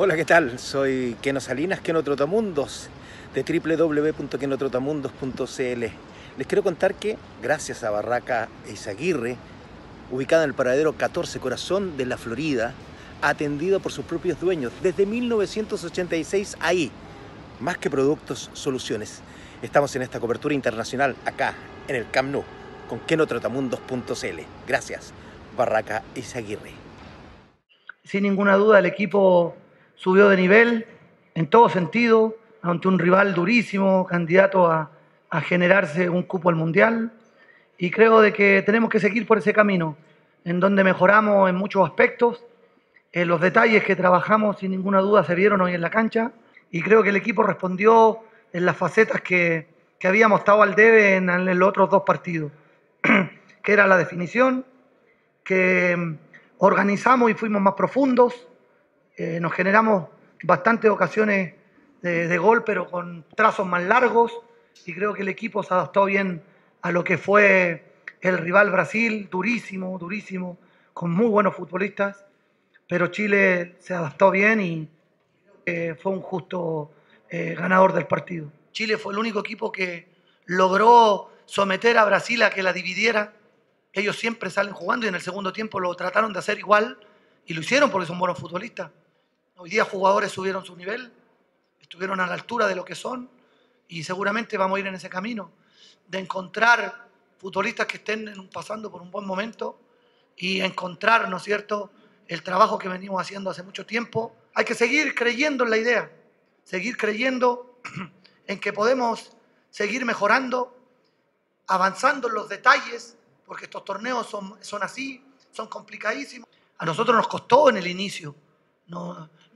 Hola, ¿qué tal? Soy Keno Salinas, Keno Trotamundos, de www.kenotrotamundos.cl. Les quiero contar que, gracias a Barraca Eizaguirre, ubicada en el paradero 14 Corazón de la Florida, atendida por sus propios dueños desde 1986 ahí, más que productos, soluciones. Estamos en esta cobertura internacional acá, en el Camp Nou, con kenotrotamundos.cl. Gracias, Barraca Eizaguirre. Sin ninguna duda el equipo subió de nivel en todo sentido, ante un rival durísimo, candidato a, a generarse un cupo al Mundial. Y creo de que tenemos que seguir por ese camino, en donde mejoramos en muchos aspectos. Eh, los detalles que trabajamos sin ninguna duda se vieron hoy en la cancha y creo que el equipo respondió en las facetas que, que habíamos estado al debe en, en los otros dos partidos, que era la definición, que mm, organizamos y fuimos más profundos, eh, nos generamos bastantes ocasiones de, de, gol, pero con trazos más largos, y creo que el equipo se adaptó bien a lo que fue el rival Brasil, durísimo, durísimo, con muy buenos futbolistas, pero Chile se adaptó bien y eh, fue un justo eh, ganador del partido. Chile fue el único equipo que logró someter a Brasil a que la dividiera. Ellos siempre salen jugando y en el segundo tiempo lo trataron de hacer igual y lo hicieron porque son buenos futbolistas. Hoy día jugadores subieron su nivel, estuvieron a la altura de lo que son y seguramente vamos a ir en ese camino de encontrar futbolistas que estén pasando por un buen momento y encontrar, ¿no es cierto?, el trabajo que venimos haciendo hace mucho tiempo. Hay que seguir creyendo en la idea, seguir creyendo en que podemos seguir mejorando, avanzando en los detalles, porque estos torneos son, son así, son complicadísimos. A nosotros nos costó en el inicio,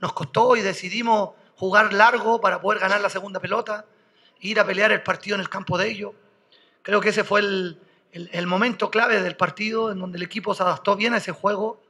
nos costó y decidimos jugar largo para poder ganar la segunda pelota, ir a pelear el partido en el campo de ellos. Creo que ese fue el, el, momento clave del partido en donde el equipo se adaptó bien a ese juego